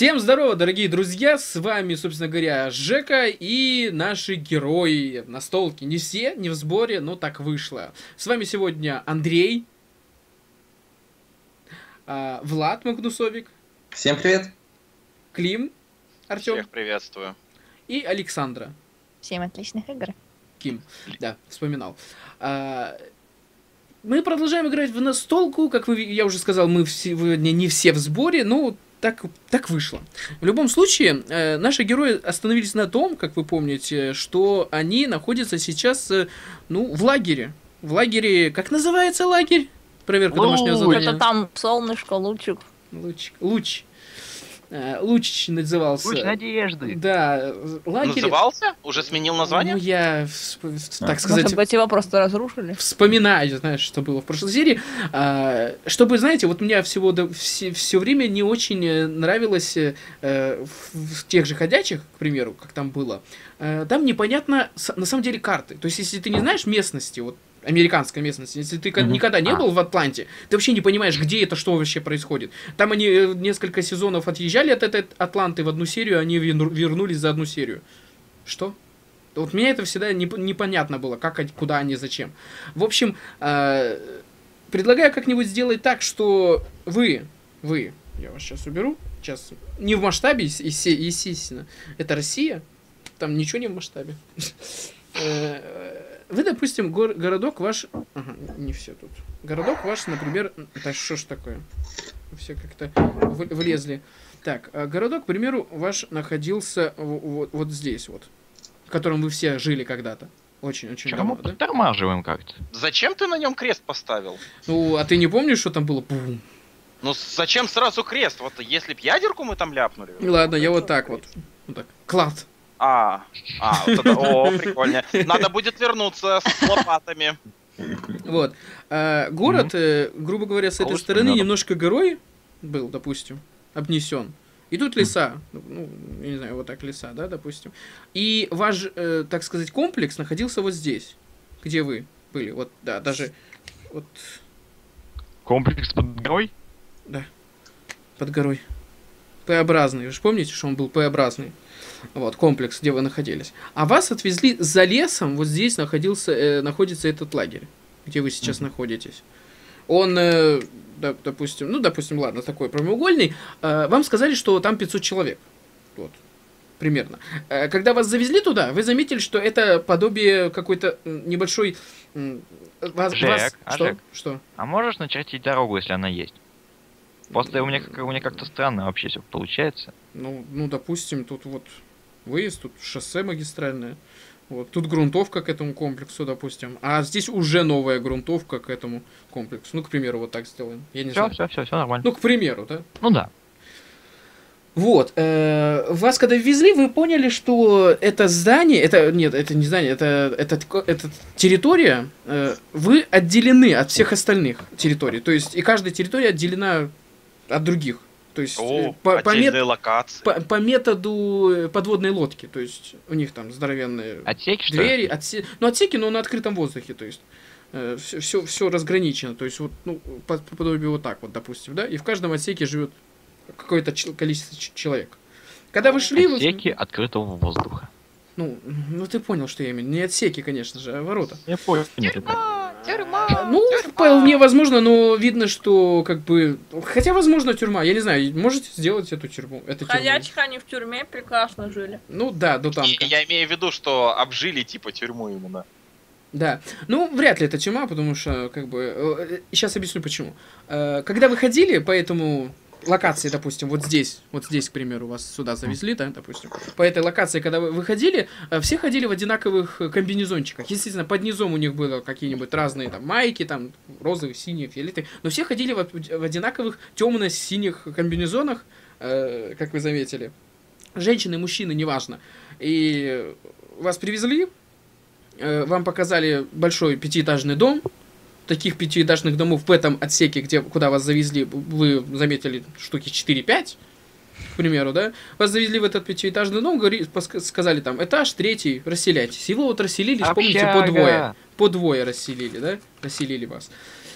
Всем здорово, дорогие друзья! С вами, собственно говоря, Жека и наши герои на столке. Не все, не в сборе, но так вышло. С вами сегодня Андрей, а, Влад Магнусовик, Всем привет. Клим, Артем Всех приветствую. и Александра. Всем отличных игр. Ким, да, вспоминал. А, Мы продолжаем играть в настолку, как вы, я уже сказал, мы сегодня не все в сборе, но так, так вышло. В любом случае, э, наши герои остановились на том, как вы помните, что они находятся сейчас, э, ну, в лагере. В лагере, как называется лагерь? Проверка домашнего Ну, задания. Это там солнышко, лучик. Луч. Луч. Э, Луч назывался. Луч надежды. Да, лагерь. Назывался? Уже сменил название? Ну, я, всп- так Может сказать, быть, его просто разрушили? вспоминаю, знаешь, что было в прошлой серии. А, чтобы, знаете, вот меня всего до, все, все время не очень нравилось э, в, в тех же ходячих, к примеру, как там было. э, там непонятно на самом деле карты. То есть, если ты не знаешь местности, вот американской местности, если ты Мгм. никогда не А. был в Атланте, ты вообще не понимаешь, где это, что вообще происходит. Там они э, несколько сезонов отъезжали от этой Атланты в одну серию, они верну- вернулись за одну серию. Что? Вот меня это всегда неп- непонятно было, как, куда они, зачем. В общем, э, предлагаю как-нибудь сделать так, что вы, вы, я вас сейчас уберу, сейчас, не в масштабе, естественно, это Россия, там ничего не в масштабе. Вы, допустим, гор- городок ваш, ага, не все тут, городок ваш, например, это что ж такое? Все как-то в- влезли. Так, а городок, к примеру, ваш находился вот, вот здесь вот, в котором вы все жили когда-то. Очень-очень Чего мы давно, да? подтормаживаем как-то? Зачем ты на нем крест поставил? Ну, а ты не помнишь, что там было? Бум. Ну зачем сразу крест? Вот если б ядерку мы там ляпнули. Ну, Ладно, я вот так вот. Вот так. Клад. А, а, вот это, о, прикольно. Надо будет вернуться с лопатами. Вот. А, город, э, грубо говоря, с этой Голос стороны надо. немножко горой был, допустим, обнесен. И тут леса, ну, я не знаю, вот так леса, да, допустим. И ваш, э, так сказать, комплекс находился вот здесь, где вы были. Вот, да, даже вот Комплекс под горой? под горой. П-образный. Вы же помните, что он был П-образный? Вот, комплекс, где вы находились. А вас отвезли за лесом, вот здесь находился, э, находится этот лагерь, где вы сейчас находитесь. Он, э, да, допустим, ну, допустим, ладно, такой прямоугольный. Э, вам сказали, что там 500 человек. Вот, примерно. Э, когда вас завезли туда, вы заметили, что это подобие какой-то небольшой... вас, Жек, вас- а что? Жек? Что? А можешь начертить дорогу, если она есть? Просто у меня, как- у меня как-то странно вообще все получается. Ну, ну, допустим, тут вот выезд, тут шоссе магистральное. Вот, тут грунтовка к этому комплексу, допустим. А здесь уже новая грунтовка к этому комплексу. Ну, к примеру, вот так сделаем. Я не Все, знаю. все, все, все нормально. Ну, к примеру, да? Ну да. Вот. э, вас когда ввезли, вы поняли, что это здание, это нет, это не здание, это это, это территория. э, вы отделены от всех остальных территорий. То есть и каждая территория отделена от других. То есть э, О, по, по мет- локации. по, по методу э, подводной лодки, то есть у них там здоровенные Отсеки, что двери, ли? отсе... ну отсеки, но на открытом воздухе, то есть все, все, все разграничено, то есть вот, ну, по, по подобию вот так вот, допустим, да, и в каждом отсеке живет какое-то чел- количество ч- человек. Когда вы шли, вы... Отсеки открытого воздуха. Ну, ну ты понял, что я имею. в виду. Не отсеки, конечно же, а ворота. Я понял. Тюрьма, Ну, тюрьма. вполне возможно, но видно, что как бы... Хотя, возможно, тюрьма. Я не знаю, можете сделать эту тюрьму? Ходячих они в тюрьме прекрасно жили. Ну да, до танка. Я имею в виду, что обжили типа тюрьму именно. Да. Ну, вряд ли это тюрьма, потому что, как бы... Сейчас объясню, почему. Э, Когда вы ходили по этому локации, допустим, вот здесь, вот здесь, к примеру, вас сюда завезли, да, допустим, по этой локации, когда вы выходили, э, все ходили в одинаковых э, комбинезончиках. Естественно, под низом у них было какие-нибудь разные там майки, там розовые, синие, фиолетовые, но все ходили в, в одинаковых темно-синих комбинезонах, э, как вы заметили. Женщины, мужчины, неважно. И вас привезли, э, вам показали большой пятиэтажный дом. Таких пятиэтажных домов в этом отсеке, где, куда вас завезли, вы заметили штуки 4-5, к примеру, да? Вас завезли в этот пятиэтажный дом, говори, поск- сказали там, этаж третий, расселяйтесь. Его вот расселили, помните, по Общага. двое. По двое расселили, да? Расселили вас.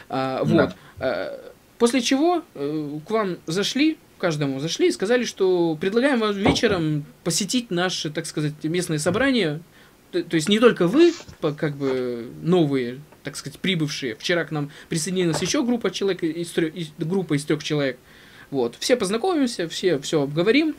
А, вот. А, после чего э, к вам зашли, каждому зашли и сказали, что предлагаем вам вечером посетить наше, так сказать, местное собрание. То, то есть не только вы, как бы новые, так сказать, прибывшие. Вчера к нам присоединилась еще группа человек, из, из- группа из трех человек. Вот. Все познакомимся, все все обговорим.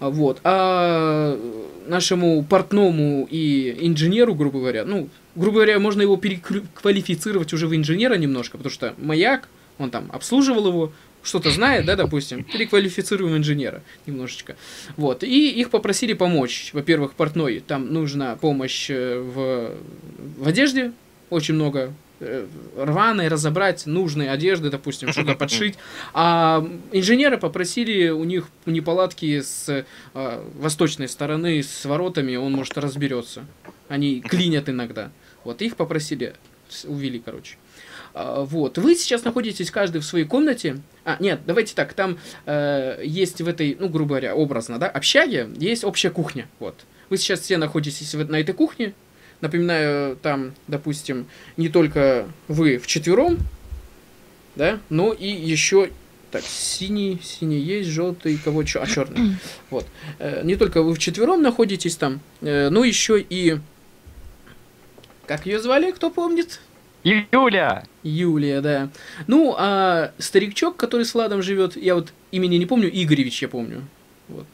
Вот. А нашему портному и инженеру, грубо говоря, ну, грубо говоря, можно его переквалифицировать уже в инженера немножко, потому что маяк, он там обслуживал его, что-то знает, да, допустим, переквалифицируем инженера немножечко. Вот. И их попросили помочь. Во-первых, портной, там нужна помощь э, в, в одежде, очень много э, рваной, разобрать нужные одежды, допустим, что-то подшить. А инженеры попросили у них неполадки с э, восточной стороны, с воротами, он, может, разберется. Они клинят иногда. Вот, их попросили, увели, короче. А, Вот, вы сейчас находитесь каждый в своей комнате. А, нет, давайте так, там э, есть в этой, ну, грубо говоря, образно, да, общаге, есть общая кухня, вот. Вы сейчас все находитесь в- на этой кухне. Напоминаю, там, допустим, не только вы вчетвером, да, но и еще так, синий, синий есть, желтый, кого чё, а черный. Вот. Э, не только вы вчетвером находитесь там, э, но еще и... Как ее звали, кто помнит? Юля! Юлия, да. Ну, а старичок, который с Владом живет, я вот имени не помню, Игоревич я помню. Вот,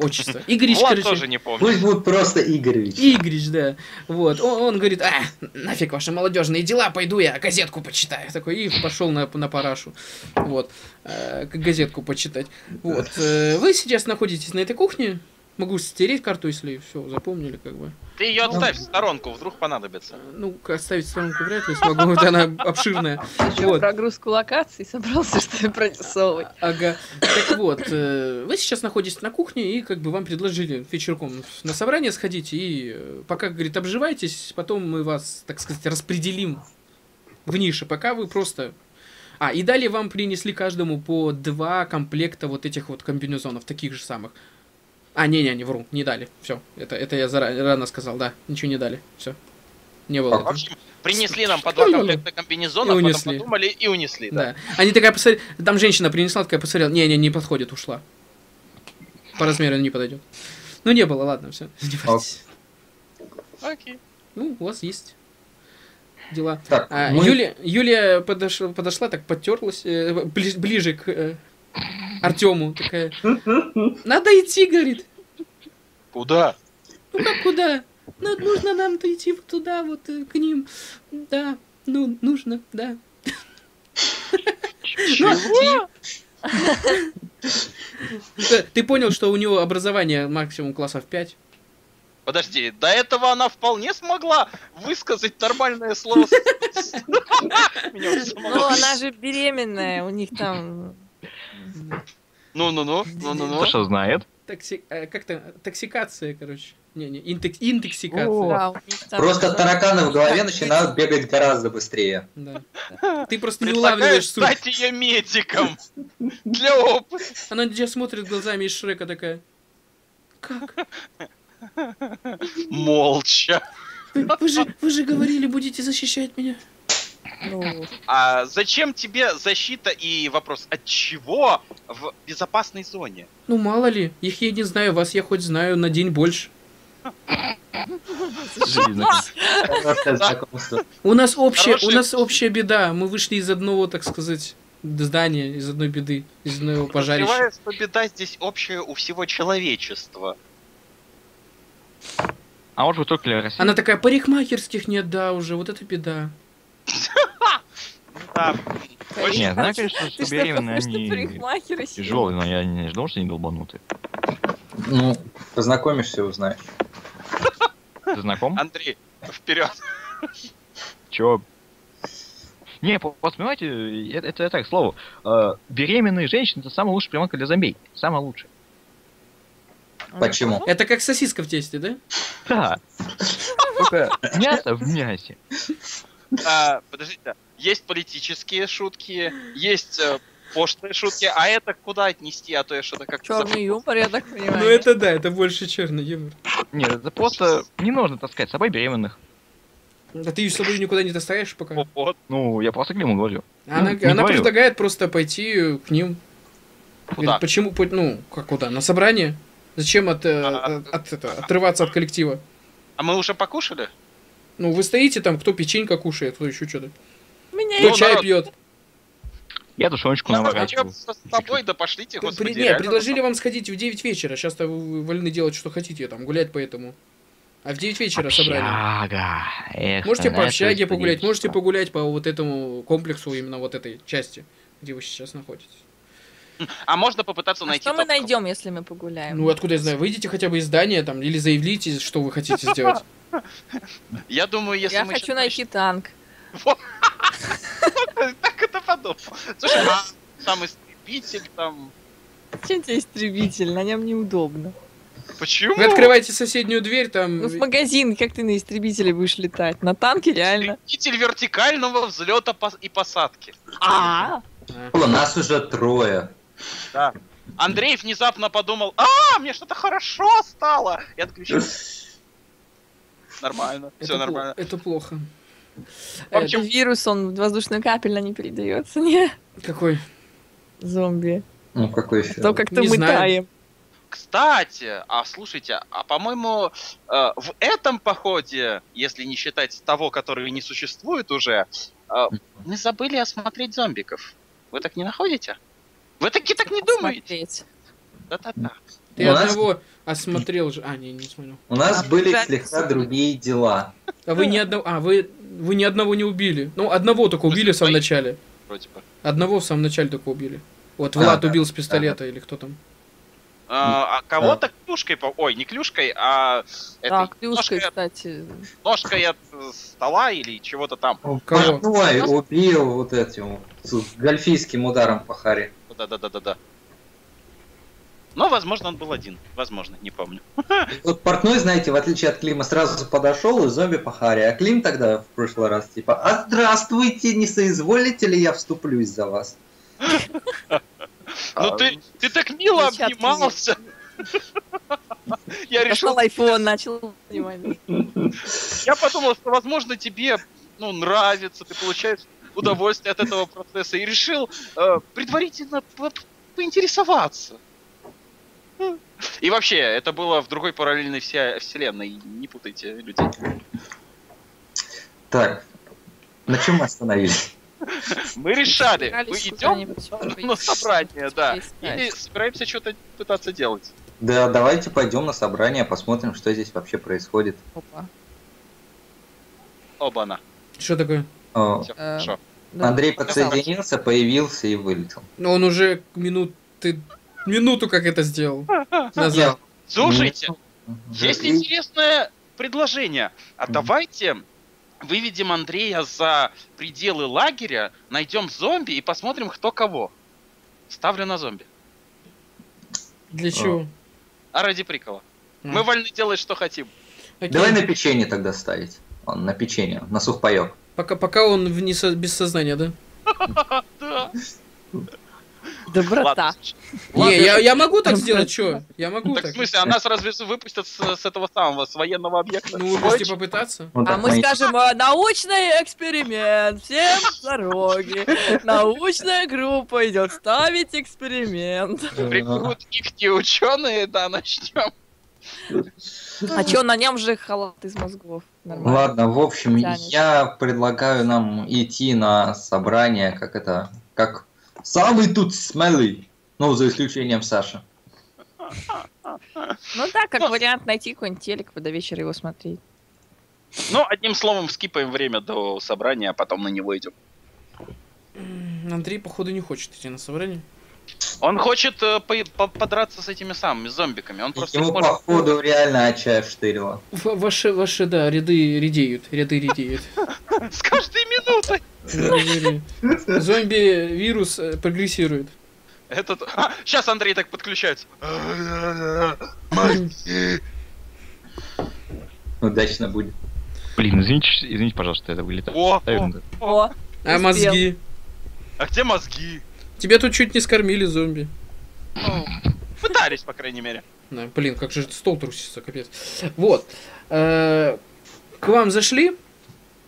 отчество. Игоревич, Влад короче. тоже не помню. Пусть будет просто Игоревич. Игоревич, да. Вот. Он, он говорит, а, нафиг ваши молодежные дела, пойду я газетку почитаю. Такой, и пошел на, на парашу. Вот. Э, газетку почитать. Вот. Э, вы сейчас находитесь на этой кухне. Могу стереть карту, если все запомнили, как бы. Ты ее отставь в сторонку, вдруг понадобится. Ну, оставить сторонку вряд ли смогу, вот она обширная. Ты что, Вот. прогрузку локаций собрался, что ли, прорисовывать? Ага. Так вот, э, вы сейчас находитесь на кухне, и как бы вам предложили вечерком на собрание сходить, и э, пока, говорит, обживайтесь, потом мы вас, так сказать, распределим в нише, пока вы просто... А, и далее вам принесли каждому по два комплекта вот этих вот комбинезонов, таких же самых. А, не-не, не вру, не дали. Все, это, это я зара- рано сказал, да, ничего не дали. Все. Не было. В этого. общем, принесли нам по два комплекта комбинезонов, И потом подумали и унесли. Да. Да. Они такая посмотрели, там женщина принесла, такая посмотрела, не-не, не подходит, ушла. По размеру не подойдет. Ну, не было, ладно, все. Не парьтесь. Окей. Ну, у вас есть дела. Так, А, мы- Юлия, Юлия подошла, подошла, так потерлась э, бли- ближе к э, Артему, такая. Надо идти, говорит. Куда? Ну как куда? Ну, нужно нам-то идти вот туда, вот э, к ним. Да, ну, нужно, да. Ну, Ты- Ты понял, что у него образование максимум классов 5? Подожди, до этого она вполне смогла высказать нормальное слово. Ну, она же беременная, у них там... Ну-ну-ну, ну-ну-ну. Что знает? Токси... э, как-то токсикация, короче. Не-не, интек- интоксикация. О. Просто тараканы в голове начинают бегать гораздо быстрее. Да. Ты просто не улавливаешь суть. стать ее медиком. Для опыта. Она на тебя смотрит глазами из Шрека такая. Как? Молча. Вы, вы же, вы же говорили, будете защищать меня. Ну, А зачем тебе защита и вопрос, от чего в безопасной зоне? Ну, мало ли, их я не знаю, вас я хоть знаю на день больше. У нас общая, у нас общая беда. Мы вышли из одного, так сказать, здания, из одной беды, из одного пожарища. Подозреваю, что беда здесь общая у всего человечества. А может вы только Россия? Она такая, парикмахерских нет, да, уже, вот это беда. Не, знаю, конечно, что беременные, они тяжелые, но я не ждал, что они долбанутые. Ну, познакомишься, узнаешь. Ты знаком? Андрей, вперед. Чё? Не, просто понимаете, это, это я так, к слову. Э, беременные женщины это самая лучшая приманка для зомбей. Самая лучшая. Почему? Это как сосиска в тесте, да? Да. Только мясо в мясе. А, подождите, есть политические шутки, есть э, пошлые шутки, а это куда отнести, а то я что-то как-то... Черный юмор, я так понимаю. Ну это да, это больше черный юмор. Нет, это просто не нужно таскать с собой беременных. А ты с собой никуда не доставишь пока? Вот. Ну, я просто Климу говорю. Она, Ну, она говорю. предлагает просто пойти к ним. Говорит, Куда? почему, по- ну, как куда? На собрание? Зачем от, э, А, от, от это, отрываться от коллектива? А мы уже покушали? Ну, вы стоите там, кто печенька кушает, кто еще что-то. Меня Кто Ну, чай народ, пьет. Я тушеночку Ну, наворачиваю. с тобой, да пошлите, При- господи. не, реально. предложили вам сходить в 9 вечера. Сейчас-то вы вольны делать, что хотите, там, гулять поэтому. А в 9 вечера собрание. Общага. Эх, Можете по общаге погулять, можете погулять по вот этому комплексу, именно вот этой части, где вы сейчас находитесь. А можно попытаться А найти... что мы найдем, если мы погуляем? Ну, откуда я знаю, выйдите хотя бы из здания там, или заявите, что вы хотите сделать. Я думаю, если Я мы хочу щас найти танк. Так это подумал. Слушай, а сам истребитель там... Чем тебе истребитель? На нем неудобно. Почему? Вы открываете соседнюю дверь, там... Ну, в магазин, как ты на истребителе будешь летать? На танке реально. Истребитель вертикального взлета и посадки. А, А. У нас уже трое. Андрей внезапно подумал, а, мне что-то хорошо стало. И отключил. Нормально, Это все нормально. Это плохо. В общем, это вирус, он воздушно-капельно не передается, не? Какой? Зомби. Ну, какой еще? То как-то мы таем. Кстати, а слушайте, а по-моему, э, в этом походе, если не считать того, который не существует уже, э, мы забыли осмотреть зомбиков. Вы так не находите? Вы таки так не думаете? Да-да-да. Ты У нас- одного осмотрел же. А, не, не смотрел. У нас А, были слегка другие дела. А вы ни одного. А, вы. Вы ни одного не убили. Ну, одного только убили в самом начале. Вроде бы. Одного в самом начале только убили. Вот А, Влад да. убил с пистолета или кто там. А, а кого-то клюшкой, по- ой, не клюшкой, а Да, клюшкой, ножкой, кстати. ножкой от стола или чего-то там. Кого? Портной убил вот этим с гольфийским ударом по харе. Да-да-да-да-да. Но, возможно, он был один. Возможно, не помню. Вот портной, знаете, в отличие от Клима, сразу подошел и зомби по харе. А Клим тогда в прошлый раз типа, а здравствуйте, не соизволите ли я вступлюсь за вас? Ну ты, ты так мило обнимался. Я решил, айфон, начал я подумал, что, возможно, тебе ну, нравится, ты получаешь удовольствие от этого процесса и решил э, предварительно по- поинтересоваться. И вообще, это было в другой параллельной вся- вселенной, не путайте людей. Так, на чем мы остановились? Мы решали, мы идем на собрание, да, или собираемся что-то пытаться делать. Да, давайте пойдем на собрание, посмотрим, что здесь вообще происходит. Опа. Оба-на. Что такое? Все Э, хорошо. Да, Андрей подсоединился, появился и вылетел. Ну, он уже минуты... Минуту как это сделал. Назад. Слушайте, есть интересное предложение. А давайте выведем Андрея за пределы лагеря, найдем зомби и посмотрим, кто кого. Ставлю на зомби. Для чего? А ради прикола. А, Мы вольны делать, что хотим. окей. Давай на печенье тогда ставить. Он на печенье, на сухпайок. Пока, пока он в несо- без сознания, да? Да. Доброта. Не, я, я могу так сделать, что? Я могу Так так. в смысле, а нас разве выпустят с, с этого самого, с военного объекта? Ну, вы можете попытаться. Вот А мы скажем, э, научный эксперимент, всем с дороги. Научная группа идет ставить эксперимент. Приберут их ученые, да, начнем. А чё, на нем же халат из мозгов. Нормально. Ладно, в общем, я предлагаю нам идти на собрание, как это, как самый тут смелый, ну, за исключением Саши. Ну да, как вариант найти какой-нибудь телек, до вечера его смотреть. Ну, одним словом, скипаем время до собрания, а потом на него идем. Андрей, походу, не хочет идти на собрание. Он хочет э, по- по- подраться с этими самыми зомбиками. Он просто Ему, может. походу, реально отчаяние штырило. В- ваши, ваши, да, ряды редеют. Ряды редеют. С каждой минутой. Зомби-вирус э, прогрессирует. Этот... сейчас Андрей так подключается. Удачно будет. Блин, извините, извините, пожалуйста, это вылетает. О, о. О, А мозги? а где мозги? Тебя тут чуть не скормили зомби. Ну, пытались, по крайней мере. Да, блин, как же этот стол трусится, капец. Вот. Э, К вам зашли?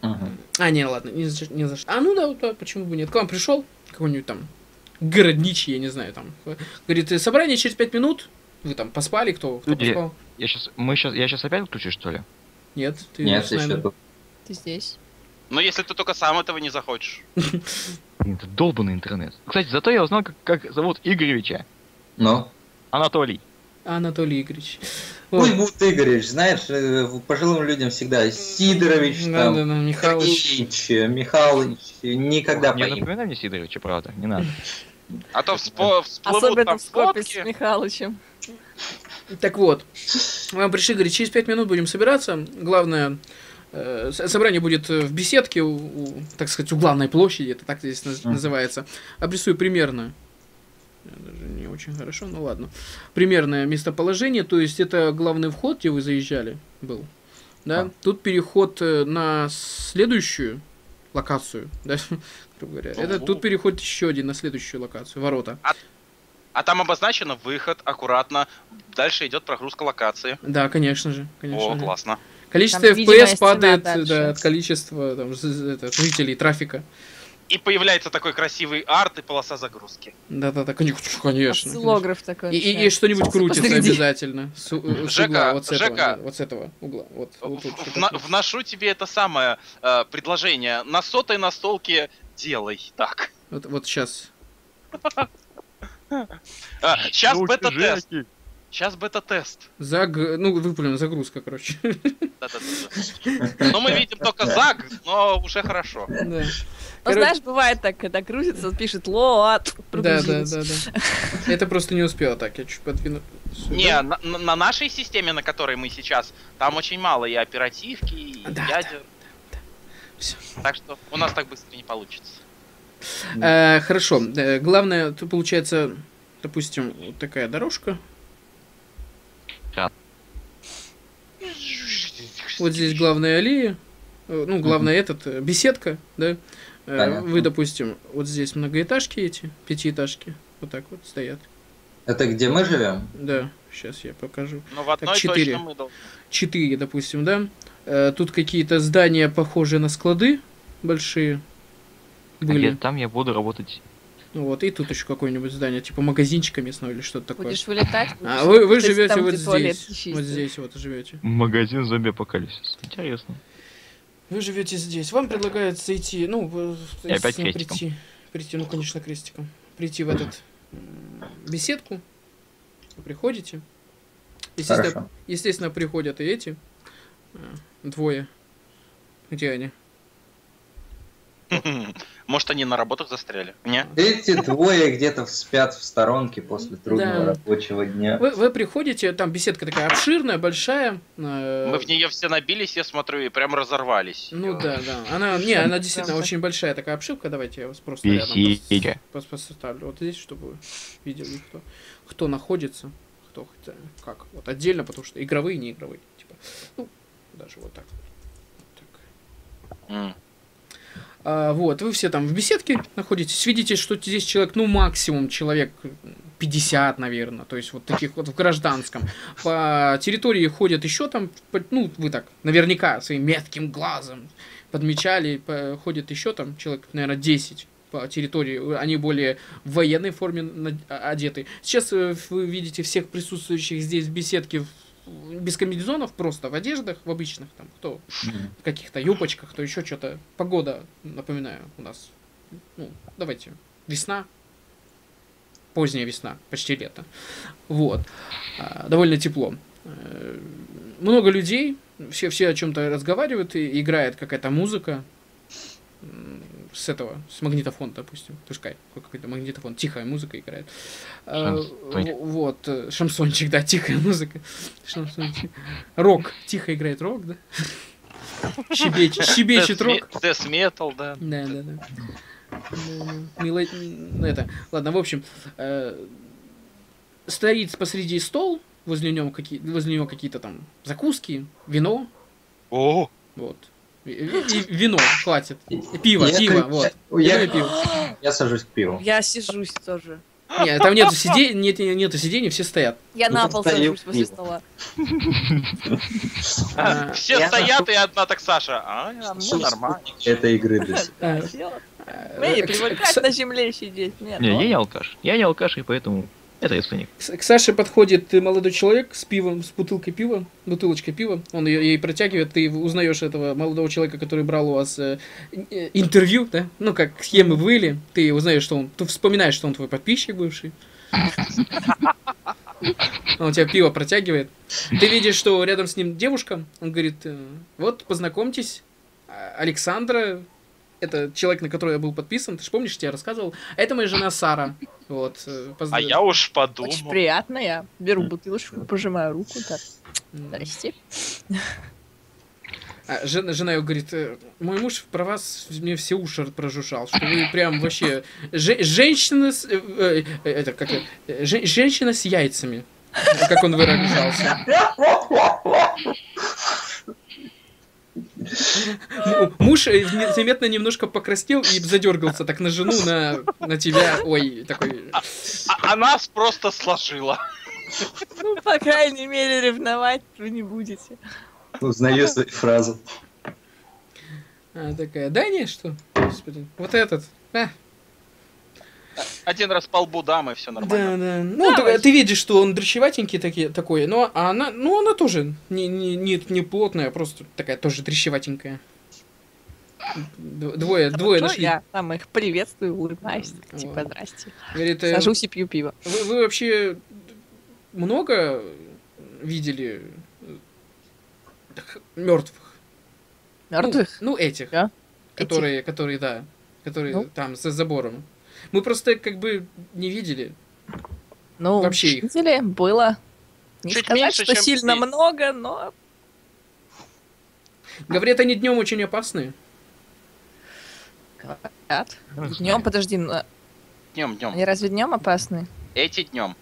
Мгм. А, не, ладно, не, заш- не зашли. А, ну да, да, почему бы нет. К вам пришел какой-нибудь там городничий, я не знаю, там. Говорит, «Э, собрание через пять минут. Вы там поспали, кто, кто Люди, поспал? Я сейчас, мы сейчас, я сейчас опять включу, что ли? Нет, ты Нет, с нами. еще тут. Ты здесь? Ну, если ты только сам этого не захочешь. Блин, это долбанный интернет. Кстати, зато я узнал, как, как зовут Игоревича. Ну. Анатолий. Анатолий Игоревич. Пусть Вот. будет Игоревич, знаешь, э, пожилым людям всегда Сидорович, Да, там, да, да, Михалыч. Сергеевич, э, Михалыч, э, никогда Не по имени. напоминай мне Сидоровича, правда, не надо. А то всплывут Особенно там в скопе с. Михалычем. Так вот, вам пришли, говорит, через пять минут будем собираться. Главное, собрание будет э, в беседке, у, у, так сказать, у главной площади, это так здесь Мгм. называется. Обрисую примерно. Даже не очень хорошо, ну ладно. Примерное местоположение, то есть это главный вход, где вы заезжали, был. Да? А. Тут переход э, на следующую локацию, да, грубо говоря. Это Ого. тут переход еще один на следующую локацию, ворота. А там обозначено выход, аккуратно. Дальше идет прогрузка локации. Да, конечно же, конечно. О, же. классно. Количество Там FPS падает да, от количества там, это, жителей, трафика. И появляется такой красивый арт и полоса загрузки. Да-да-да, конечно. конечно. Осциллограф такой. И, и- и что-нибудь крутится Посреди. обязательно. С, Жека, угла, вот с этого, Жека. вот с этого угла. Вот, вот тут вна- вношу тебе это самое э, предложение. На сотой настолке делай так. Вот, вот сейчас. сейчас Ну, бета-тест. Сейчас бета-тест. Заг... Ну, выполнена загрузка, короче. Да-да-да. Но мы видим только заг, но уже хорошо. Да. Ну, Короче- знаешь, бывает так, когда крутится, пишет лоад, Да, да, да, да. Это просто не успел так, я чуть подвину. сюда. Не, на, на- на нашей системе, на которой мы сейчас, там очень мало и оперативки, и Да, ядер. Всё. Так что у нас так быстро не получится. Э, хорошо. Э, главное, тут получается, допустим, вот такая дорожка. Вот здесь главная аллея. э, Ну, главная этот, э, беседка, да. Э, Понятно. Вы, допустим, вот здесь многоэтажки эти, пятиэтажки, вот так вот стоят. Это где мы живем? Да, сейчас я покажу. Но в одной четыре. точно мы должны. Четыре, допустим, да. Тут какие-то здания похожие на склады большие А были. где-то там я буду работать. Ну Вот, и тут еще какое-нибудь здание, типа магазинчика местного или что-то такое. Будешь вылетать. А вы, вы живете там, вот здесь. чистый. Вот здесь вот живете. Магазин зомби-апокалипсис. Интересно. Вы живете здесь. Вам предлагают зайти, ну, И опять прийти, прийти, ну, конечно, крестиком. Прийти в этот беседку. Вы приходите. Естественно, Хорошо. естественно, приходят и эти э, двое. Где они? Может, они на работах застряли? Не? Эти двое где-то спят в сторонке после трудного Да. рабочего дня. Вы, вы приходите, там беседка такая обширная, большая. э, Мы в нее все набились, я смотрю, и прям разорвались. Ну да, да. Она, не, она действительно очень большая такая обшивка. Давайте я вас просто рядом поставлю вот здесь, чтобы вы видели, кто, кто находится, кто хотя, как. Вот отдельно, потому что игровые, не игровые. Типа, ну, даже вот так. Вот так. А, вот, вы все там в беседке находитесь, видите, что здесь человек, ну, максимум человек 50, наверное, то есть вот таких вот в гражданском. По территории ходят еще там, ну, вы так, наверняка, своим метким глазом подмечали, по- ходят еще там человек, наверное, 10 по территории, они более в военной форме одеты. Сейчас э, вы видите всех присутствующих здесь в беседке в- без комбинезонов, просто в одеждах, в обычных, там, кто в каких-то юбочках, то еще что-то. Погода, напоминаю, у нас. Ну, давайте. Весна. Поздняя весна, почти лето. Вот. А, довольно тепло. Э, Много людей, все, все о чем-то разговаривают, и играет какая-то музыка с этого, с магнитофона, допустим, пускай какой-то магнитофон, тихая музыка играет. А, Шансончик. в- Вот, э, шамсончик, да, тихая музыка. Шамсончик. Рок, тихо играет рок, да? Щебечет, щебечет рок. Death Metal, да. Да, да, да. Да, мило- Это, ладно, в общем, э, стоит посреди стол, возле него, какие, возле него какие-то там закуски, вино, О, вот. И, вино хватит. Пиво, Я- пиво, вот. Я, и пиво. я сажусь к пиву. Я сижусь тоже. Нет, там нету сидений, нет, нету сидений, все стоят. Я Ну, на пол сажусь после стола. А, все Я стоят, и одна так Саша. А, ну нормально. этой игры без. а, Села. Э, Мы не к- привыкать на земле сидеть. Нет, Не, я не алкаш. Я не алкаш, и поэтому это родственник. К к Саше подходит молодой человек с пивом, с бутылкой пива, бутылочкой пива. Он ее ей протягивает, ты узнаешь этого молодого человека, который брал у вас э, э, интервью, да? Ну, как схемы были. Ты узнаешь, что он... Ты вспоминаешь, что он твой подписчик бывший. Он тебе пиво протягивает. Ты видишь, что рядом с ним девушка. Он говорит, э, вот, познакомьтесь, а, Александра, это человек, на которого я был подписан. Ты же помнишь, я тебе рассказывал? Это моя жена Сара. Вот. э, А поздравляю. я уж подумал. Очень приятно, я беру бутылочку, пожимаю руку, так, здрасте. А жена, жена его говорит, «Э, мой муж про вас мне все уши прожужжал, что вы прям вообще же- женщина с, э, э, это как э, же- женщина с яйцами, как он выражался. Муж э, заметно немножко покраснел и задергался так на жену, на, на тебя. Ой, такой. А, а нас просто сложило. Ну, по крайней мере, ревновать вы не будете. Узнаю свою фразу. а, такая, да не, что? Господи, вот этот. а, Один раз по лбу дам, и все нормально. Да, да. Ну, Да, ты, ты видишь, что он дрещеватенький такие, такой, но а она, ну, она тоже не, не, не, не плотная, просто такая тоже дрещеватенькая. Двое, двое Хорошо, нашли. Я там их приветствую, улыбаюсь, Вот. типа, здрасте. Говорит, э, Сажусь и пью пиво. вы, вы вообще много видели мертвых? Мертвых? Ну, ну, этих. Да. Которые, которые, да, которые Ну. там за забором. Мы просто как бы не видели. Ну, вообще их. видели, было. Не Чуть сказать, меньше, что чем сильно здесь. много, но Говорят, они днем очень опасные. говорят. Ну, Днем, подожди, ну, Днем, днем. они разве днем опасны? Эти днем.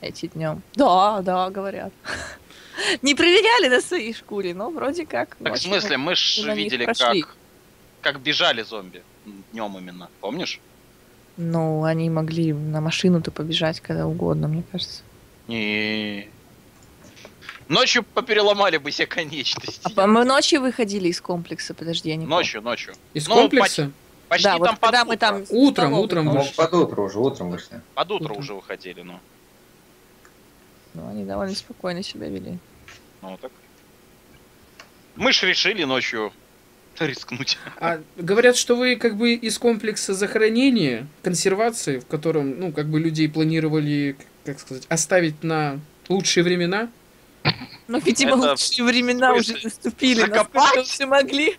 Эти днем. Да, да, говорят. Не проверяли на своей шкуре, но вроде как. Так в смысле, мы ж видели, как, как бежали зомби. Днем именно. Помнишь? Ну, они могли на машину-то побежать когда угодно, мне кажется. Не. Ночью попереломали бы себе конечности. А по- мы ночью выходили из комплекса, подожди, я не помню. Ночью, ночью. Из Ну, комплекса? Почти Да, вот там когда под мы утро. там... Утром, утром были. Ну, вышли. под утро уже, утром вышли. Под утро уже выходили, ну. Ну, они довольно спокойно себя вели. Ну так. Мы ж решили ночью рискнуть. А говорят, что вы как бы из комплекса захоронения, консервации, в котором, ну, как бы людей планировали, как сказать, оставить на лучшие времена. Ну, видимо, Это лучшие времена уже наступили, насколько все могли.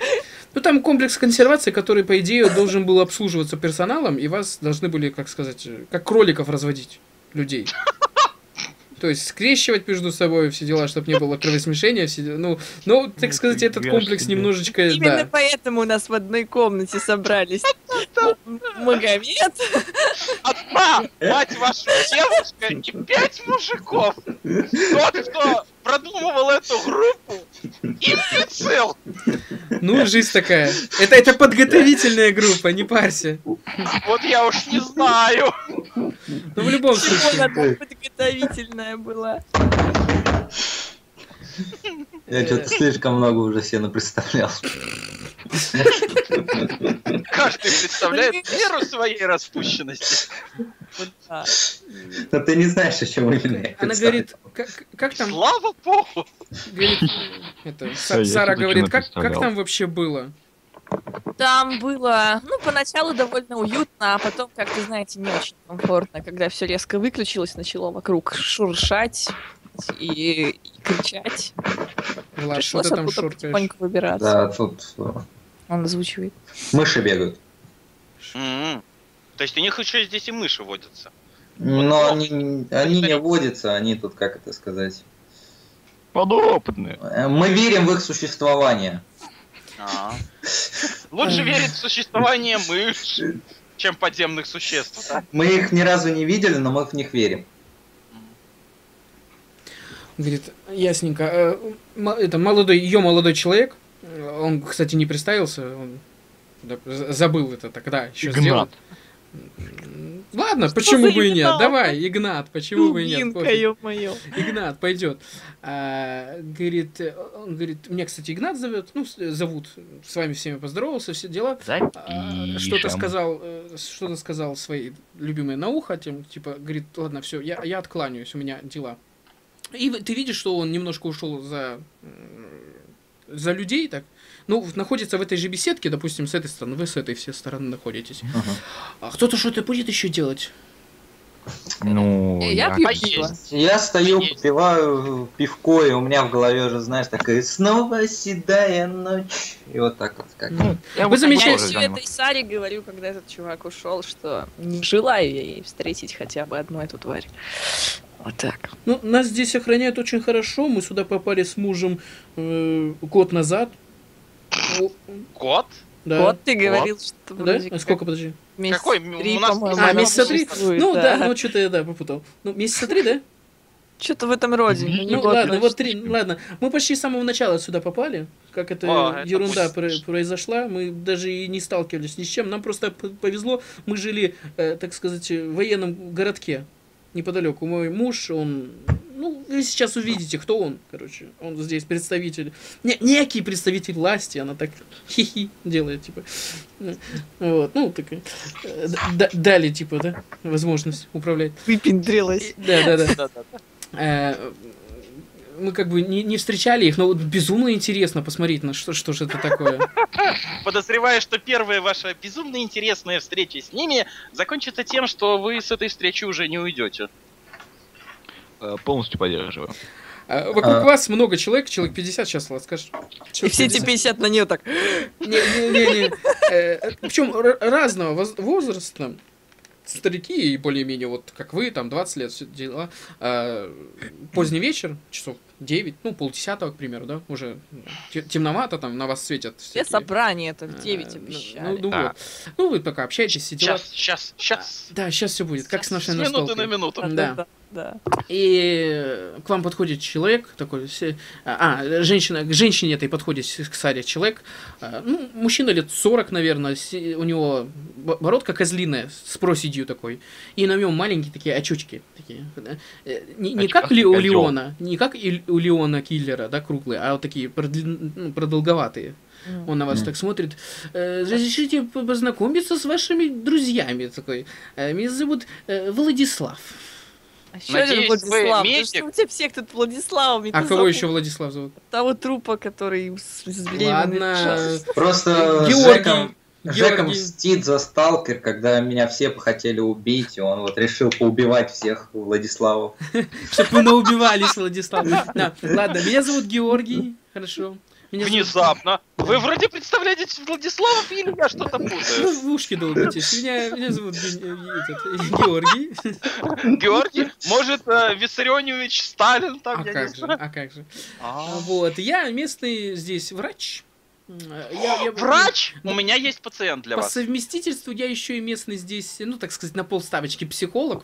Ну, там комплекс консервации, который, по идее, должен был обслуживаться персоналом, и вас должны были, как сказать, как кроликов разводить людей. То есть скрещивать между собой все дела, чтобы не было кровосмешения, все дела. Ну, ну, так Ну, сказать, этот комплекс немножечко, Именно да. поэтому у нас в одной комнате собрались Магомед, Одна, мать ваша, девушка и пять мужиков. Тот, кто продумывал эту группу, имбецил. Ну, жизнь такая. Это, это подготовительная группа, не парься. Вот я уж не знаю. Ну, в любом чего случае. она подготовительная была. Я что-то слишком много уже себе представлял. Каждый представляет меру своей распущенности. Но ты не знаешь, о чем именно Она говорит, как, как там, Слава богу. говорит, это, Сара говорит, как, как там вообще было? Там было, ну, поначалу довольно уютно, а потом, как вы знаете, не очень комфортно, когда все резко выключилось, начало вокруг шуршать и, и кричать. Влад, что Пришлось ты там шуркаешь? выбираться. Да, тут э, Он озвучивает. мыши бегают. М. То есть у них еще здесь и мыши водятся. Но они, они не водятся, они тут, как это сказать. Подопытные. Э, Мы верим в их существование. А. Лучше верить в существование мышь, чем подземных существ. да? Мы их ни разу не видели, но мы в них верим. Говорит, ясненько. Э, м- Это молодой, ее молодой человек. э, Он, кстати, не представился. Он забыл это тогда еще. Игнат. М, Ладно, почему за бы и нет? Давай, Игнат, почему бы и нет? Дубинка, Пофиг. Игнат, пойдет. А, говорит, э, он говорит, меня, кстати, Игнат зовет, ну, зовут, с вами всеми поздоровался, все дела. А, Что-то сказал, э, что-то сказал своей любимой на ухо, тем, типа, говорит, ладно, все, я, я откланяюсь, у меня дела. И ты видишь, что он немножко ушел за, за людей, так, ну, находится в этой же беседке, допустим, с этой стороны, вы с этой все стороны находитесь. А кто-то что-то будет еще делать? Ну, Э, я пью пиво. Поесть. Я стою, Есть. попиваю пивко, и у меня в голове уже, знаешь, такая снова седая ночь. И вот так вот как. Ну, я Вы замечаете- Я этой Саре говорю, когда этот чувак ушел, что не желаю я ей встретить хотя бы одну эту тварь. Вот так. Ну, нас здесь охраняют очень хорошо. Мы сюда попали с мужем э, год назад. Кот? Да. Вот ты говорил, что Да? А сколько, подожди? месяца Какой? три, У нас А, месяца три? Ну да, ну что-то я, да, попутал. Ну, месяца три, да? Что-то в этом роде. Ну, Ну год ладно, вот три, ладно. Мы почти с самого начала сюда попали. Как это ерунда пусть. произошла. Мы даже и не сталкивались ни с чем. Нам просто повезло. Мы жили, э, так сказать, в военном городке неподалеку. Мой муж, он... Ну, вы сейчас увидите, кто он, короче. Он здесь представитель... Не, некий представитель власти. Она так хихи делает, типа. Вот, ну, так... э, Дали, типа, да, возможность управлять. Выпендрилась. Да, да, да. Э, мы как бы не, не встречали их, но вот безумно интересно посмотреть, на что, что же это такое. Подозреваю, что первая ваша безумно интересная встреча с ними закончится тем, что вы с этой встречи уже не уйдете. Э, Полностью поддерживаю. А Вокруг А. вас много человек, человек 50 сейчас, Влад, скажешь. И все эти 50 на нее так. Не-не-не. Причем разного воз- возраста. Старики и более-менее вот как вы, там 20 лет, все дела. А, Поздний вечер, часов 9, ну, полдесятого, к примеру, да, уже те- темновато, там на вас светят. Все всякие, собрания это в а, 9 ну, обещали. Ну, Да. вот. Ну, вы пока общаетесь, дела. Сейчас, сейчас, сейчас. Да, сейчас все будет, как с нашей С минуты настолкой. на минуту. да. да, да. И к вам подходит человек такой, а, женщина, к женщине этой подходит к Саре человек, а, ну, мужчина лет 40, наверное, у него бо- бородка козлиная с проседью такой, и на нем маленькие такие очечки, такие, да. Э, не, не как ли у. Леона, не как и у Леона Киллера, да, круглые, а вот такие продли- ну, продолговатые. Он на вас Мгм. так смотрит. «Э, Разрешите по- познакомиться с вашими друзьями такой. «Э, Меня зовут э, Владислав. А еще Надеюсь, один вы Владислав. Да медик? что у тебя всех тут Владиславами? А кого забыл еще Владислав зовут? Того трупа, который с, с Ладно. Просто Георгий. Жека, Георгий. мстит за сталкер, когда меня все хотели убить, и он вот решил поубивать всех Владиславов. Чтобы вы наубивались, Владислав. Ладно, меня зовут Георгий. Хорошо. Меня зовут- Внезапно. Вы вроде представляете Владиславов или я что-то путаю? в ушки долбитесь. Меня, меня зовут э, этот, Георгий. Георгий? Может, э, Виссарионович Сталин там, А я не как же, знаю. а как же. А. Вот, я местный здесь врач. Я- я- Врач? Ну, У меня есть пациент для По вас. совместительству я еще и местный здесь, ну, так сказать, на полставочки психолог.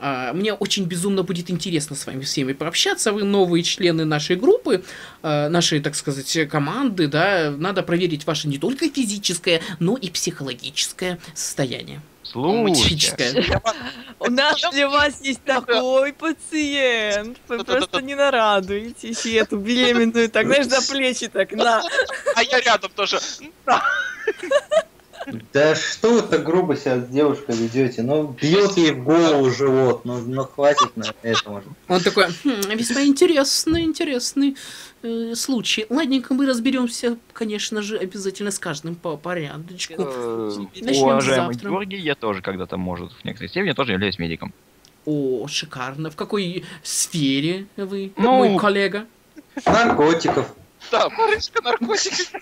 А, Мне очень безумно будет интересно с вами всеми пообщаться. Вы новые члены нашей группы, а, нашей, так сказать, команды, да. Надо проверить ваше не только физическое, но и психологическое состояние. Вас- У нас для вас есть такой пациент. Вы просто не нарадуетесь. И эту беременную так, знаешь, за плечи так, на. А я рядом тоже. Да что вы так грубо себя с девушкой ведете? Ну, бьет ей в голову живот, ну, ну хватит на этом уже. Он такой, «Хм, весьма интересный, интересный э, случай. Ладненько, мы разберемся, конечно же, обязательно с каждым по порядочку. э, Начнем уважаемый завтра. Георгий, я тоже когда-то, может, в некоторой степени тоже являюсь медиком. О, шикарно. В какой сфере вы, Ну, мой коллега? Наркотиков. Да, парочка наркотиков.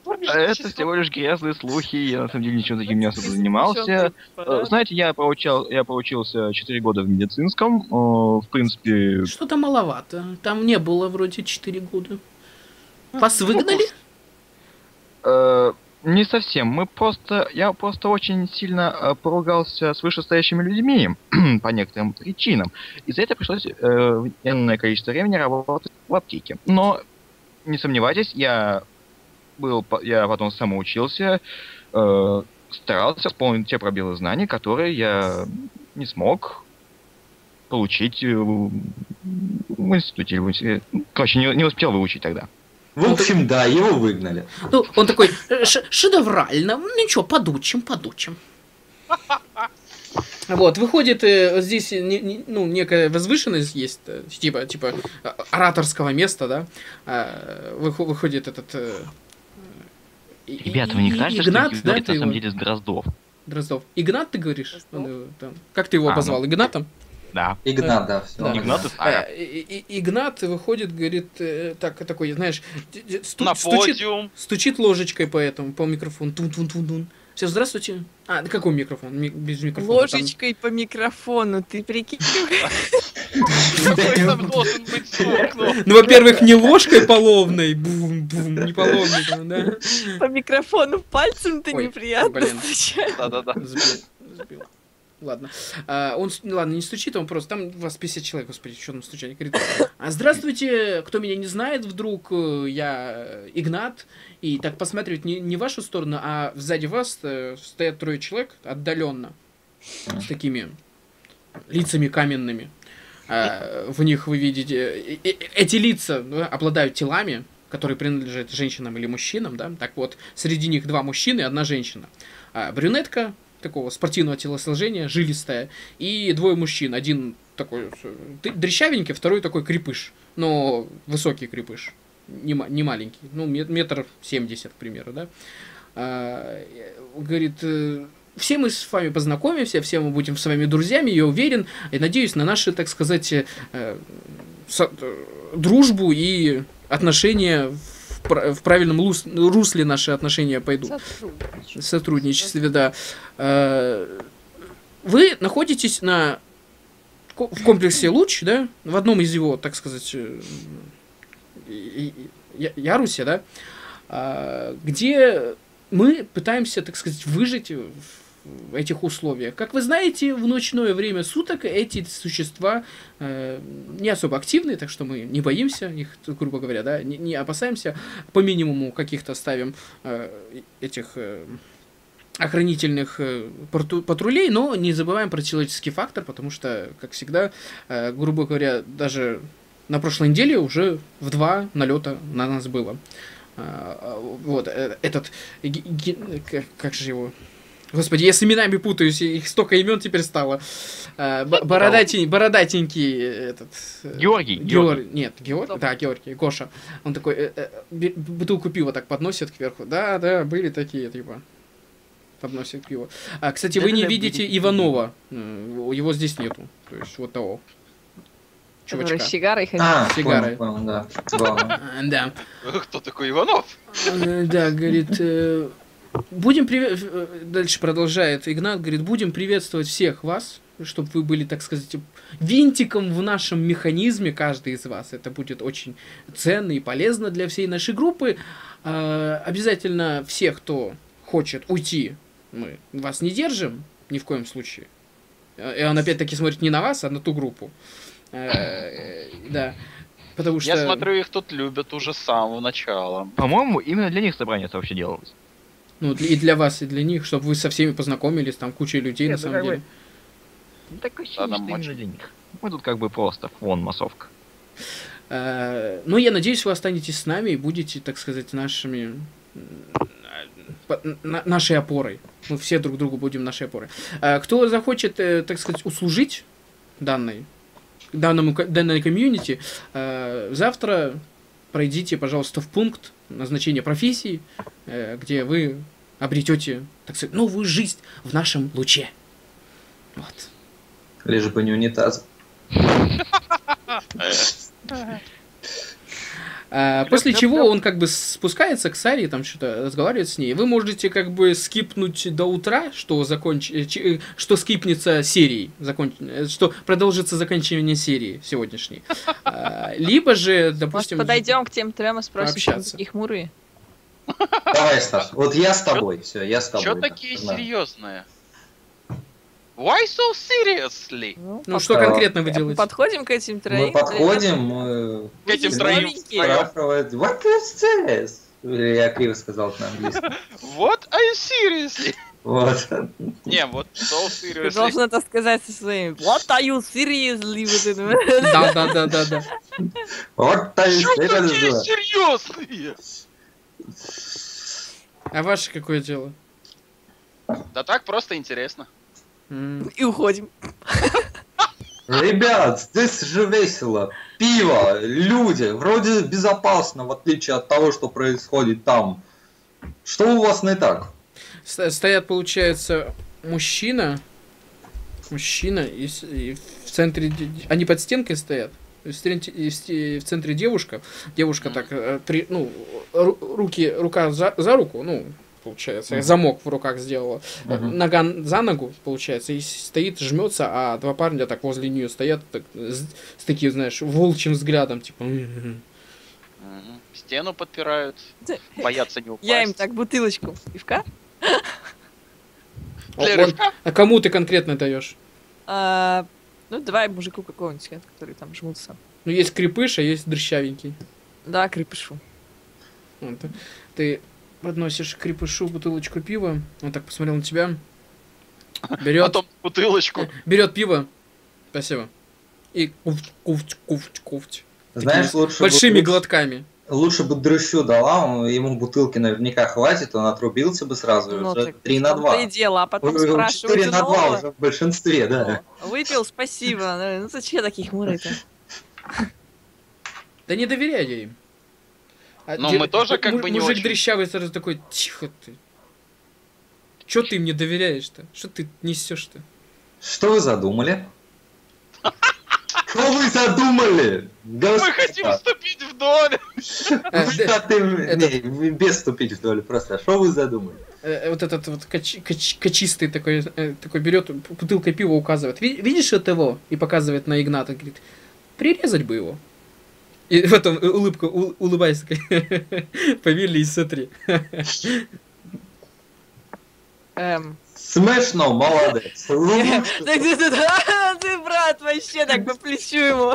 Это всего лишь грязные слухи, я на самом деле ничего таким не особо занимался. Э, Знаете, я получал, я поучился 4 года в медицинском, э, в принципе, Что-то маловато. Там не было вроде 4 года. Вас выгнали? Э, не совсем. Мы просто, я просто очень сильно э, поругался с вышестоящими людьми по некоторым причинам. И за это пришлось э, энное количество времени работать в аптеке. Но не сомневайтесь, я был, я потом самоучился. Э, старался вспомнить те пробелы знаний, которые я не смог получить э, в институте. или в институте. Короче, не, не успел выучить тогда. В общем, да, его выгнали. Ну, он такой, «Э, ш- шедеврально, ну ничего, подучим, подучим. Вот, выходит, э, здесь ну, некая возвышенность есть, э, типа, типа э, ораторского места, да, А, выхо- выходит этот... э, Ребята, вы не кажется, Игнат, что да, на самом его? деле с Дроздов? Дроздов. Игнат, ты говоришь? Дроздов. Как ты его А, обозвал? ну. Игнатом? Да. Игнат, да, все. Да. Игнат и Сара. Э, и- и- Игнат выходит, говорит, э, так, такой, знаешь, сту- На стучит, подиум. стучит ложечкой по этому, по микрофону. Тун -тун -тун -тун. Все, здравствуйте. А, да какой микрофон? Ми- без микрофона. там- Ложечкой по микрофону, ты прикинь? Там ну? Ну, во-первых, не ложкой половной, бум-бум, не половной, там, да? По микрофону пальцем-то Ой, неприятно. Да-да-да. Сбил, сбил. Ладно. А, он, ладно, не стучит, он просто, там вас 50 человек, господи, что там стучать? Говорит, а здравствуйте, кто меня не знает вдруг, э, я Игнат, и так посматривать не, не в вашу сторону, а сзади вас э, стоят трое человек отдаленно, с такими лицами каменными. А, в них вы видите, э, э, эти лица да, обладают телами, которые принадлежат женщинам или мужчинам, да, так вот, среди них два мужчины и одна женщина. А, брюнетка такого спортивного телосложения, жилистая, и двое мужчин. Один такой дрещавенький, второй такой крепыш, но высокий крепыш, не, не маленький, ну, ме- метр семьдесят, к примеру, да. А, э, говорит, э, все мы с вами познакомимся, все мы будем с вами друзьями, я уверен, и надеюсь на наши, так сказать, э, дружбу и отношения в, пра- в правильном русле наши отношения пойдут Сотрудничать. сотрудничестве, да. Э, Вы находитесь на в комплексе Луч, да, в одном из его, так сказать, э, ярусе, да, а, где мы пытаемся, так сказать, выжить этих условиях. Как вы знаете, в ночное время суток эти существа э, не особо активны, так что мы не боимся их, грубо говоря, да, не, не опасаемся, по минимуму каких-то ставим э, этих э, охранительных э, патрулей, но не забываем про человеческий фактор, потому что, как всегда, э, грубо говоря, даже на прошлой неделе уже в два налета на нас было. А, Вот, э, этот, как, как же его... Господи, я с именами путаюсь, их столько имен теперь стало. Б- бородатень- бородатенький этот... э, Георгий, Геор- Георгий. Нет, Георгий, да, Георгий, Гоша. Он такой, э, э, бутылку пива так подносит кверху. Да, да, были такие, типа. Подносит пиво. А, кстати, вы не видите. Иванова. Его здесь нету. То есть вот того. Чувачка. с сигарой ходил. А, Сигары. понял, понял, да. Да. Кто такой Иванов? Э, Да, говорит, э, будем привет... э, Дальше продолжает Игнат, говорит, будем приветствовать всех вас, чтобы вы были, так сказать, винтиком в нашем механизме, каждый из вас. Это будет очень ценно и полезно для всей нашей группы. А, Обязательно всех, кто хочет уйти, мы вас не держим, ни в коем случае. Э, И он опять-таки смотрит не на вас, а на ту группу. Э, Да. Потому что... Я смотрю, их тут любят уже с самого начала. По-моему, именно для них собрание это вообще делалось. Ну, и для вас, и для них, чтобы вы со всеми познакомились, там куча людей, на Нет, ну, самом деле. бы- Ну, Такое ощущение, что именно для них. Мы тут как бы просто фон массовка. Э, Ну, я надеюсь, вы останетесь с нами и будете, так сказать, нашими на- нашей опорой. Мы все друг другу будем нашей опорой. Э, Кто захочет, э, так сказать, услужить данной, данному, данной комьюнити, завтра пройдите, пожалуйста, в пункт назначения профессии, э, где вы обретете, так сказать, новую жизнь в нашем луче. Вот. Лишь бы не унитаз. А, после чего он как бы спускается к Саре, там что-то разговаривает с ней. Вы можете как бы скипнуть до утра, что законч... э, э, что скипнется серией, закон... э, что продолжится заканчивание серии сегодняшней. А, Либо же, Может, допустим, подойдем к тем трем и спросим, такие хмурые? Давай, Стас. Вот я с тобой. Все, я с тобой. Да, такие серьезные? Why so seriously? ну что А, конкретно вы делаете? подходим к этим троим. Мы подходим, мы К этим троим what is this? Или я криво сказал на английском. What are you seriously? Вот. Не, вот so Ты seriously. должен это сказать со своим What are you seriously? Вот это. Да, да, да, да, да. Чё история такие была. серьезные? А ваше какое дело? Да так просто интересно. И уходим. Ребят, здесь же весело. Пиво, люди, вроде безопасно, в отличие от того, что происходит там. Что у вас не так? Ст- Стоят, получается, мужчина, мужчина, и, и в центре, они под стенкой стоят, в центре, девушка, девушка так, э, при, ну, ру- руки, рука за, за руку, ну, получается, Мгм. замок в руках сделала, Мгм. нога за ногу, получается, и стоит, жмется, а два парня так возле нее стоят, так, с, с таким, знаешь, волчьим взглядом, типа, «М-м-м». Стену подпирают, боятся не упасть. Я им так бутылочку пивка. А кому ты конкретно даешь? а, Ну, давай мужику какого-нибудь, который там жмутся. Ну, есть крепыш, а есть дрыщавенький. Да, крепышу. Ты подносишь крепышу бутылочку пива, он так посмотрел на тебя, берет, Потом бутылочку. берет пиво, спасибо, и куфть, куфть, куфть, куфть, Знаешь, Такими лучше большими бы, глотками. лучше бы дрыщу дала, он- ему бутылки наверняка хватит, он отрубился бы сразу, Ну, уже так 3 в на 2. и дело, а потом 4 спрашивают на 2 нового. уже в большинстве, да. О, Выпил, спасибо. Ну, Ну, зачем таких хмурый-то? Да не доверяй им. А Но мы тоже как бы не Мужик очень. дрыщавый сразу такой, тихо ты. Чё ты мне доверяешь-то? Что ты несешь-то? Что вы задумали? Что вы задумали? Мы хотим вступить в долю. Э, не, без ступить в долю, просто. Что вы задумали? э, вот этот вот кач- кач- качистый такой, э, такой берет бутылкой пива указывает. «Ви- Видишь это его? И показывает на Игната. Говорит, прирезать бы его. И потом э, улыбка, у- улыбайся. такая, Фамилия из С3. Эм. Смешно, молодец. Ты «А, ты, брат, вообще так по плечу ему.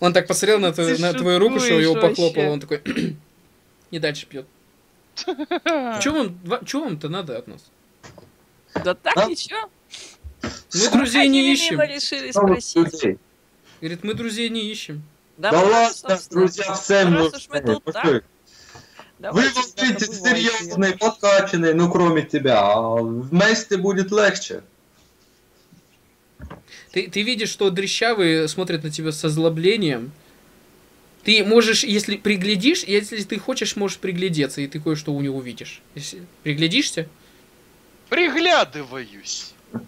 Он так посмотрел на, твою- на твою руку, что его шуткуешь похлопал. вообще. Он такой, и дальше пьет. Че вам, ва- чё вам-то надо от нас? Да так А? ничего. Мы друзей не ищем. решили спросить. Говорит, мы друзей не ищем. Да вот, ладно, друзья, всем мы нужны. Вы да, бывайте. серьезные, подкачанные, ну кроме тебя. А Вместе будет легче. Ты, ты видишь, что дрещавый смотрит на тебя со злоблением. Ты можешь, если приглядишь, если ты хочешь, можешь приглядеться, и ты кое-что у него видишь. Если приглядишься, Приглядываюсь.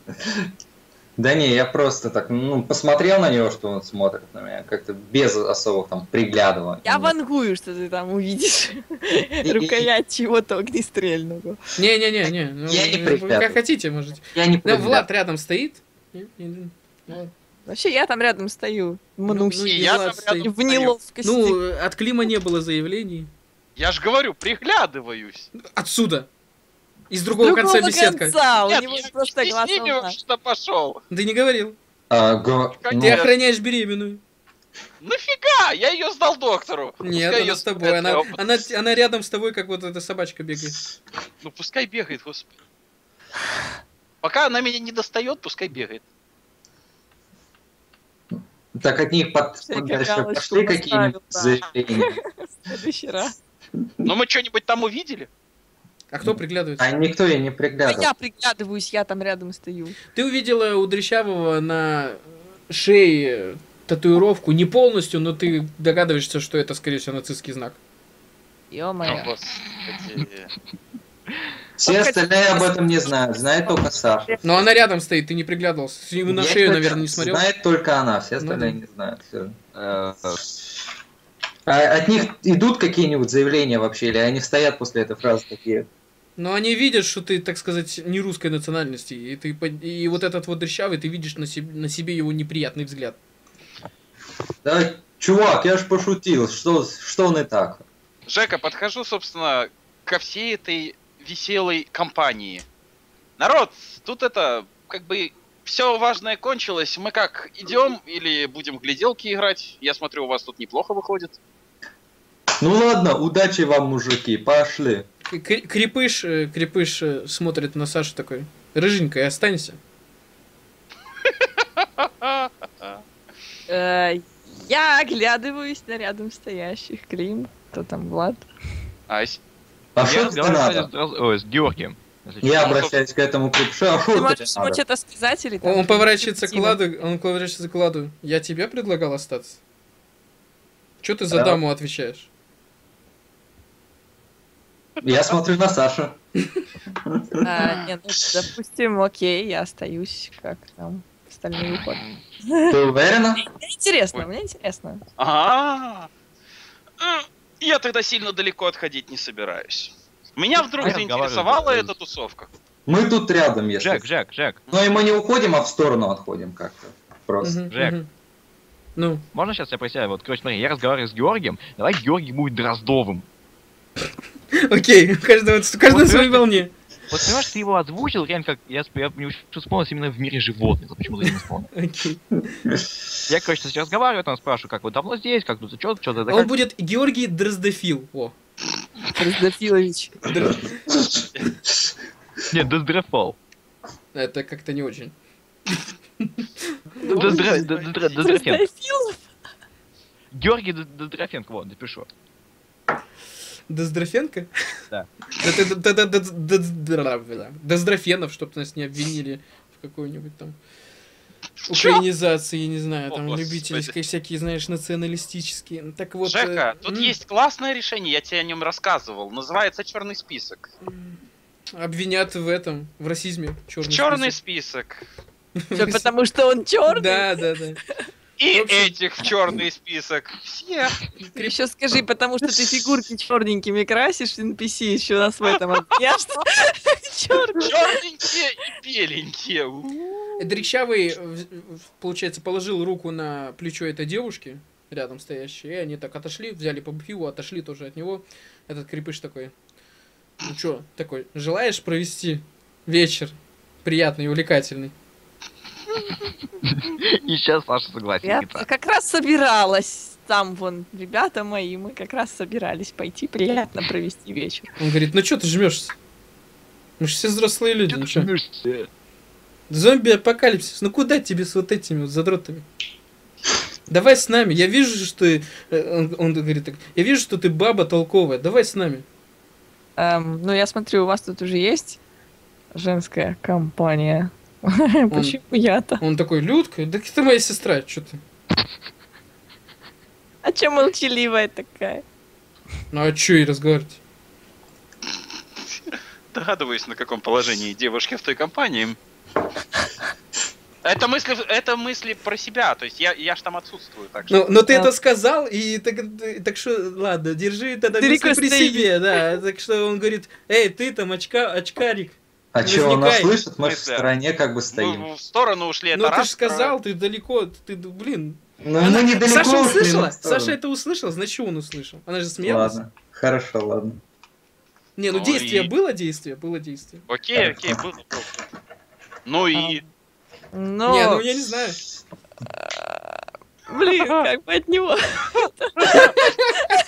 Да не, я просто так, ну, посмотрел на него, что он смотрит на меня, как-то без особых там приглядываний. Я вангую, что ты там увидишь. Рукоять чего-то огнестрельного. Не-не-не-не. ну, Я не приглядываю. как хотите, можете. Я не приглядываю. Влад рядом стоит. Не, не, не. Влад. Вообще, я там рядом стою, мнусь. ну, и я там рядом в неловкости. Ну, от Клима не было заявлений. Я ж говорю, приглядываюсь. Отсюда. Из С другого, конца беседка. конца, у Нет, него я просто не глаз волна. что пошел. Ты не говорил. А, го- Ты ну, охраняешь беременную. Нафига? Я ее сдал доктору. Нет, Пускай она с тобой. Она, она, она рядом с тобой, как вот эта собачка бегает. Ну пускай бегает, господи. Пока она меня не достает, пускай бегает. Так от них под, галочку пошли какие-нибудь заявления. В следующий раз. Но мы что-нибудь там увидели? А кто приглядывается? А никто ей не Да приглядывал. я приглядываюсь, я там рядом стою. Ты увидела у Дрещавого на шее татуировку, не полностью, но ты догадываешься, что это, скорее всего, нацистский знак. Ё-моё. Все остальные об этом не знают, знает только Саша. Но она рядом стоит, ты не приглядывался. Ему на Я шею, наверное, не смотрел. Знает только она, все Ну остальные да. не знают. Э, А от них идут какие-нибудь заявления вообще, или они стоят после этой фразы такие? Но они видят, что ты, так сказать, не русской национальности. И, ты, и вот этот вот дрещавый, ты видишь на себе, на себе его неприятный взгляд. Да, чувак, я ж пошутил, что, что не так? Жека, подхожу, собственно, ко всей этой веселой компании. Народ, тут это, как бы, все важное кончилось. Мы как, идем или будем в гляделки играть? Я смотрю, у вас тут неплохо выходит. Ну ладно, удачи вам, мужики, пошли. Крепыш, э, крепыш э, смотрит на Сашу такой. Рыженькая, останься. Э, Я оглядываюсь на рядом стоящих. Клим, кто там, Влад? Ась. А что тебе надо? ой, с Георгием. Я обращаюсь к этому крепышу. А Ты что тебе можешь ему что-то сказать или там? Он, поворачивается к Дима? Ладу, он поворачивается к Ладу. Я тебе предлагал остаться? Че ты за Да. даму отвечаешь? Я смотрю на Сашу. А, нет, ну, допустим, окей, я остаюсь, как там остальные уходят. Ты уверена? Мне интересно, мне интересно. А, Я тогда сильно далеко отходить не собираюсь. Меня вдруг заинтересовала эта тусовка. Мы тут рядом, если. Жек, Жек, Жек, Но и мы не уходим, а в сторону отходим как-то. Просто. Мгм, Жек. мгм. Ну, можно сейчас я присяду? Вот, короче, смотри, я разговариваю с Георгием, давай Георгий будет Дроздовым. Окей, каждый, каждый на Вот своей волне. Вот понимаешь, ты его озвучил, реально как, я, я не вспомнился именно в мире животных, вот почему-то я не вспомнил. Окей. Я, короче, сейчас разговариваю, там спрашиваю, как вы давно здесь, как тут, что, что Он будет Георгий Дроздофил. О. Дроздофилович. Др- Нет, Доздрефол. Это как-то не очень. Дроздофил? Георгий Доздрофенко, вот, напишу. Доздрофенко? Да. Да- да- да- да- да- да- да- Доздрофенов, чтоб нас не обвинили в какой-нибудь там украинизации, я не знаю, О, там любительские всякие, знаешь, националистические. Так вот... Жека, э, тут м, есть классное решение, я тебе о нем рассказывал. Называется черный список. Обвинят в этом, в расизме. Черный, Черный список. Всё потому что он черный. Да, да, да. И В общем- этих в черный список. Всех. Ты еще скажи, потому что ты фигурки черненькими красишь в NPC, еще нас в этом. Черный. Черненькие и беленькие. Дрищавый, получается, положил руку на плечо этой девушки, рядом стоящей, и они так отошли, взяли по пиву, отошли тоже от него. Этот крепыш такой, ну чё, такой, желаешь провести вечер приятный и увлекательный? И сейчас Саша Я согласится. как раз собиралась. Там вон ребята мои, мы как раз собирались пойти приятно провести вечер. Он говорит, ну чё ты жмешься? Мы же все взрослые люди, ну? Смеешься? Зомби-апокалипсис, ну куда тебе с вот этими вот задротами? Давай с нами, я вижу, что... ты- э, Он, он говорит так, я вижу, что ты баба толковая, давай с нами. Эм, ну, я смотрю, у вас тут уже есть женская компания. Почему я-то? Он такой, Людка, да это моя сестра, что ты? А че молчаливая такая? Ну а чё и разговаривать? Догадываюсь, на каком положении девушки в той компании. Это мысли, это мысли про себя, то есть я, я ж там отсутствую, так что... Ну, но ты Да. это сказал, и так, так что, ладно, держи тогда мысли при себе, да. Так что он говорит, эй, ты там очка, очкарик. А Не что, он нас слышит? Мы же в стороне как бы Мы стоим. в сторону ушли, это ну ты же сказал, ты далеко, ты, блин. Ну, мы недалеко Саша ушли, но услышала? сторону. Саша это услышал, значит он услышал. Она же смеялась. Ладно, хорошо, ладно. Не, ну Ну действие и- было действие, было действие. Окей, окей, было. было. Ну и... Ну, Не, ну я не знаю. блин, как бы от него.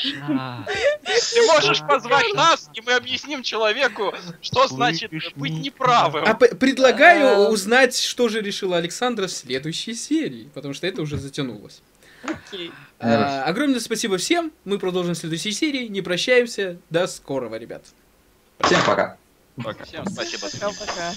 Ты можешь позвать нас, и мы объясним человеку, что значит быть меня? неправым. А предлагаю узнать, что же решила Александра в следующей серии, потому что это уже затянулось. А, огромное спасибо всем. Мы продолжим в следующей серии. Не прощаемся. До скорого, ребят. Всем пока. пока. Всем спасибо. Пока-пока.